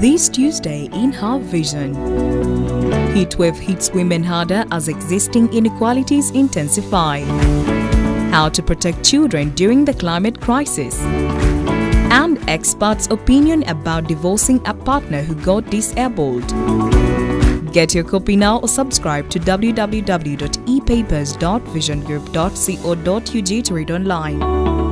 This Tuesday in Her Vision. Heatwave hits women harder as existing inequalities intensify. How to protect children during the climate crisis. And experts' opinion about divorcing a partner who got disabled. Get your copy now or subscribe to www.epapers.visiongroup.co.ug to read online.